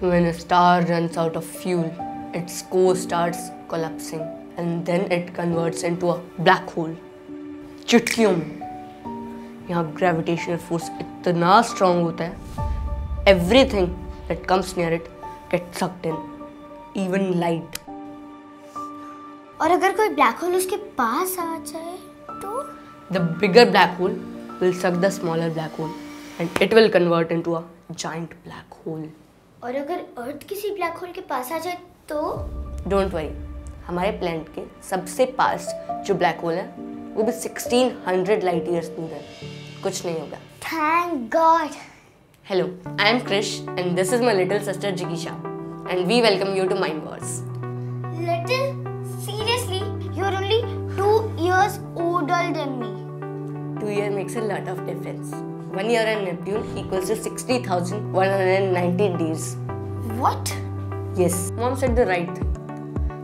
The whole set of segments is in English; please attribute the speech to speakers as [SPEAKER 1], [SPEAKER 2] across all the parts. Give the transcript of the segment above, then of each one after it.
[SPEAKER 1] When a star runs out of fuel, its core starts collapsing and then it converts into a black hole. चुटकियों में यहाँ gravitational force इतना strong होता है everything that comes near it get sucked in even light
[SPEAKER 2] और अगर कोई black hole उसके पास आ जाए तो
[SPEAKER 1] The bigger black hole will suck the smaller black hole and it will convert into a giant black hole.
[SPEAKER 2] और अगर अर्थ किसी black hole के पास आ जाए तो?
[SPEAKER 1] डोंट वरी हमारे प्लैनेट के सबसे पास जो ब्लैक होल है वो भी 1600 लाइट ईयर्स दूर है। कुछ नहीं होगा।
[SPEAKER 2] Thank God
[SPEAKER 1] hello I am Krish and this is my little sister जिगीशा and we welcome you to Mind Wars
[SPEAKER 2] little seriously you are only two years older than me.
[SPEAKER 1] Two year makes a lot of difference. One year on Neptune equals to 60,190 days.
[SPEAKER 2] What
[SPEAKER 1] Yes, mom said the right thing.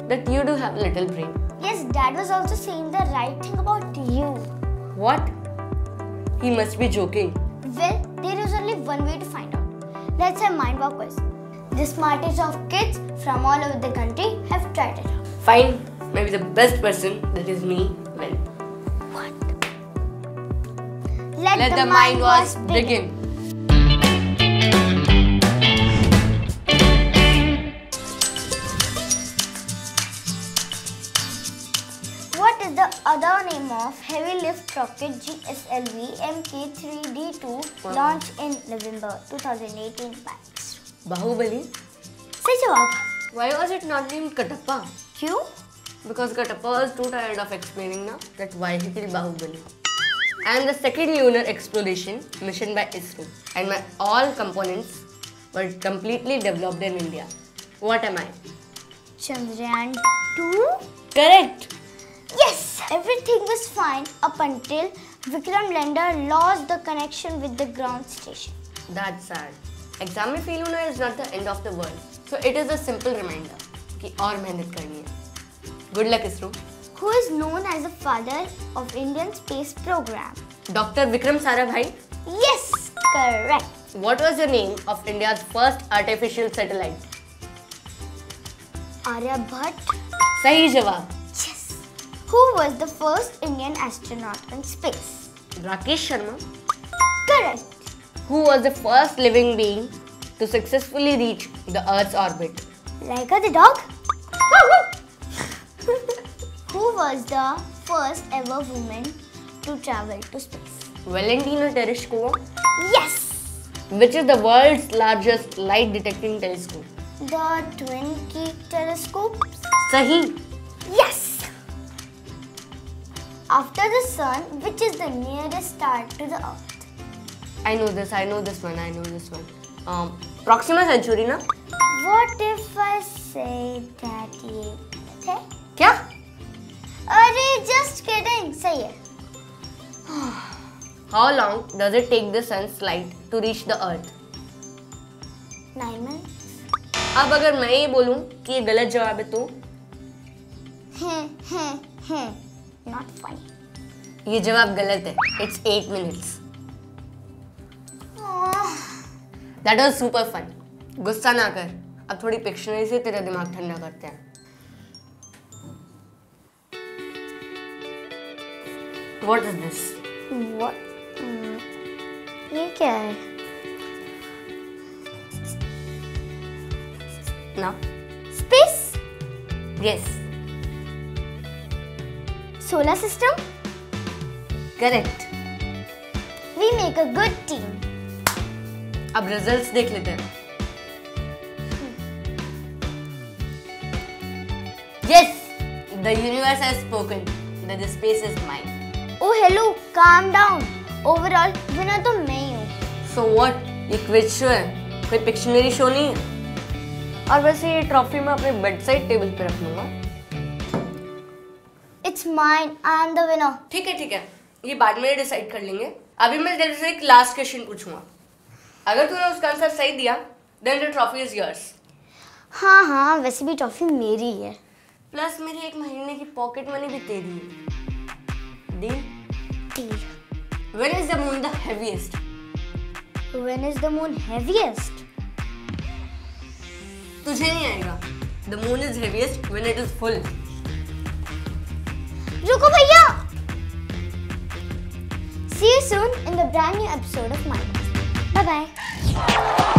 [SPEAKER 1] That you do have a little brain.
[SPEAKER 2] yes dad was also saying the right thing about you
[SPEAKER 1] What? He must be joking.
[SPEAKER 2] well there is only one way to find out let's have mind wars quiz the smartest of kids from all over the country have tried it out
[SPEAKER 1] Fine, maybe the best person, that is me, will.
[SPEAKER 2] what let,
[SPEAKER 1] Let the mind wars begin.
[SPEAKER 2] What Other name of heavy lift rocket GSLV Mk3D2 wow. launched in November 2018 by
[SPEAKER 1] Bahubali.
[SPEAKER 2] Say jawab.
[SPEAKER 1] Why was it not named Katappa?
[SPEAKER 2] Q?
[SPEAKER 1] Because Katappa was too tired of explaining now that why he killed Bahubali. And the second lunar exploration mission by ISRO and my all components were completely developed in India. What am I?
[SPEAKER 2] Chandrayaan 2?
[SPEAKER 1] Correct!
[SPEAKER 2] Yes! Everything was fine up until Vikram Lander lost the connection with the ground station.
[SPEAKER 1] That's sad. Exam में fail होना is not the end of the world so it is a simple reminder कि और मेहनत करनी है
[SPEAKER 2] who is known as the father of Indian space program.
[SPEAKER 1] Dr. Vikram Sarabhai?
[SPEAKER 2] Yes, correct.
[SPEAKER 1] What was the name of India's first artificial satellite?
[SPEAKER 2] Aryabhatt.
[SPEAKER 1] सही जवाब
[SPEAKER 2] who was the first Indian astronaut in space?
[SPEAKER 1] Rakesh Sharma.
[SPEAKER 2] Correct.
[SPEAKER 1] Who was the first living being to successfully reach the Earth's orbit?
[SPEAKER 2] Laika the dog? Who was the first ever woman to travel to space?
[SPEAKER 1] Valentina Tereshkova.
[SPEAKER 2] Yes!
[SPEAKER 1] Which is the world's largest light detecting telescope?
[SPEAKER 2] The Twin Keck Telescope?
[SPEAKER 1] सही.
[SPEAKER 2] Yes! After the sun, which is the nearest star to the earth?
[SPEAKER 1] I know this. I know this one. I know this one. Um, Proxima Centauri ना?
[SPEAKER 2] What if I say that ये गलत है?
[SPEAKER 1] क्या?
[SPEAKER 2] अरे just kidding, सही है.
[SPEAKER 1] How long does it take the sun's light to reach the earth?
[SPEAKER 2] Nine minutes.
[SPEAKER 1] अब अगर मैं ये बोलूँ कि ये गलत जवाब है तो
[SPEAKER 2] Hmm, hmm, hmm. Not funny.
[SPEAKER 1] ये जवाब गलत है. It's eight minutes.
[SPEAKER 2] Oh.
[SPEAKER 1] That was super fun. गुस्सा ना कर. अब थोड़ी पिक्शनरी से तेरा दिमाग ठंडा करते हैं. What is this?
[SPEAKER 2] What? Hmm. ये क्या है?
[SPEAKER 1] Now,
[SPEAKER 2] Space?
[SPEAKER 1] yes,
[SPEAKER 2] Solar system?
[SPEAKER 1] correct.
[SPEAKER 2] We make a good team.
[SPEAKER 1] अब रिजल्ट्स देख लेते हैं. Yes, the universe has spoken that the space is mine.
[SPEAKER 2] Oh hello, calm down. Overall, winner तो मैं ही हूँ.
[SPEAKER 1] So what? ये क्विज शो है कोई पिक्शनरी शो नहीं है और वैसे ये ट्रॉफी मैं अपने बेड साइड टेबल पे रख लूँगा
[SPEAKER 2] It's mine. I am the winner.
[SPEAKER 1] ठीक है ठीक है। ये बाद में डिसाइड कर लेंगे। अभी मैं तेरे से एक लास्ट क्वेश्चन पूछूँगा। अगर तूने उसका आंसर सही दिया then the trophy is yours
[SPEAKER 2] हाँ हाँ वैसे भी ट्रॉफी मेरी है
[SPEAKER 1] प्लस मेरी एक महीने की पॉकेट मनी भी तेरी है। Deal
[SPEAKER 2] Deal.
[SPEAKER 1] When is the moon the heaviest
[SPEAKER 2] When is the moon heaviest?
[SPEAKER 1] तुझे नहीं आएगा। The moon is heaviest when it
[SPEAKER 2] is full See you soon in the brand new episode of Mind Wars. Bye bye.